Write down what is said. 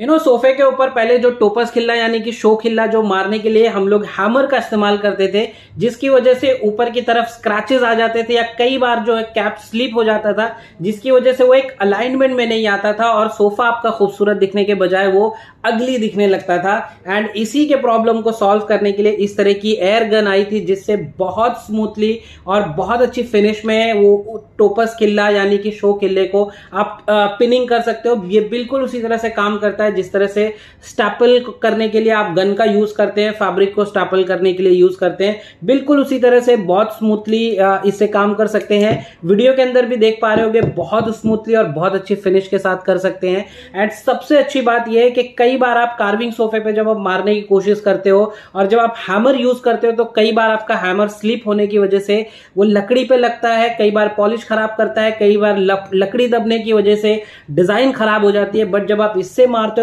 You know सोफे के ऊपर पहले जो टोपस खिल्ला, यानी कि शो खिल्ला जो मारने के लिए हम लोग हैमर का इस्तेमाल करते थे, जिसकी वजह से ऊपर की तरफ़ स्क्रैचेस आ जाते थे या कई बार जो है कैप स्लिप हो जाता था, जिसकी वजह से वो एक अलाइनमेंट में नहीं आता था और सोफा आपका खूबसूरत दिखने के बजाय वो अगली दिखने लगता था। एंड इसी के प्रॉब्लम को सॉल्व करने के लिए इस तरह की एयर गन आई थी, जिससे बहुत स्मूथली और बहुत अच्छी फिनिश में वो टोपस किल्ला यानी कि शो किले को आप पिनिंग कर सकते हो। ये बिल्कुल उसी तरह से काम करता है, जिस तरह से स्टैपल करने के लिए आप गन का यूज़ करते हैं फैब्रिक को स्टैपल करने के लिए यूज़ करते हैं, बिल्कुल उसी तरह से बहुत स्मूथली इससे काम कर सकते हैं। वीडियो के अंदर भी देख पा रहे होगे, बहुत स्मूथली और बहुत अच्छी फिनिश के साथ कर सकते हैं। एंड सबसे अच्छी बात यह है कि कई बार आप कार्विंग सोफे पे जब आप मारने की कोशिश करते हो, और जब आप हैमर यूज़ करते हो तो कई बार आपका हैमर स्लिप होने की वजह से वो लकड़ी पे लगता है, कई बार पॉलिश खराब करता है, कई बार लकड़ी दबने की वजह से डिज़ाइन खराब हो जाती है। बट जब आप इससे मारते हो